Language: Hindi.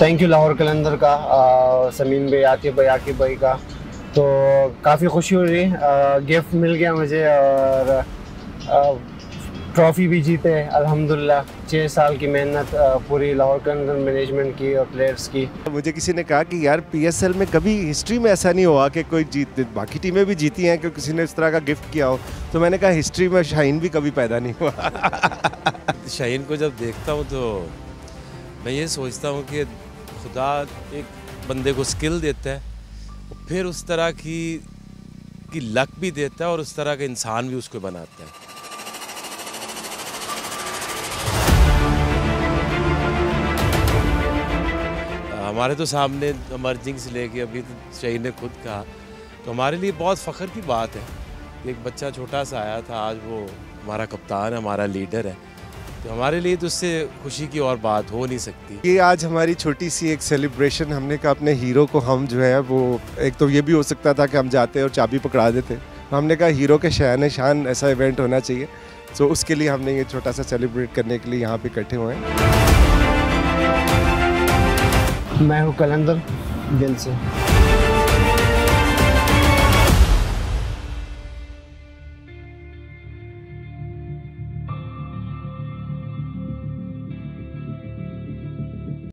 थैंक यू लाहौर कलंदर का समीन भाई आतिफ भाई आकिब भाई का। तो काफ़ी खुशी हो रही गिफ्ट मिल गया मुझे और ट्रॉफ़ी भी जीते अल्हम्दुलिल्लाह छः साल की मेहनत पूरी लाहौर कलंदर मैनेजमेंट की और प्लेयर्स की। मुझे किसी ने कहा कि यार पीएसएल में कभी हिस्ट्री में ऐसा नहीं हुआ कि कोई जीत बाकी टीमें भी जीती हैं कि किसी ने इस तरह का गिफ्ट किया हो। तो मैंने कहा हिस्ट्री में शाहीन भी कभी पैदा नहीं हुआ। शाहीन को जब देखता हूँ तो मैं ये सोचता हूँ कि खुदा एक बंदे को स्किल देता है फिर उस तरह की की लक भी देता है और उस तरह का इंसान भी उसको बनाता है। हमारे तो सामने अमर्जिंग से लेके अभी तो शहीद ने खुद कहा तो हमारे लिए बहुत फ़ख्र की बात है एक बच्चा छोटा सा आया था, आज वो हमारा कप्तान है, हमारा लीडर है। तो हमारे लिए तो उससे खुशी की और बात हो नहीं सकती। ये आज हमारी छोटी सी एक सेलिब्रेशन हमने कहा अपने हीरो को हम जो है वो एक तो ये भी हो सकता था कि हम जाते और चाबी पकड़ा देते। हमने कहा हीरो के शहन शान ऐसा इवेंट होना चाहिए। तो उसके लिए हमने ये छोटा सा सेलिब्रेट करने के लिए यहाँ पे इकट्ठे हुए हैं। मैं हूँ कलंदर दिल से।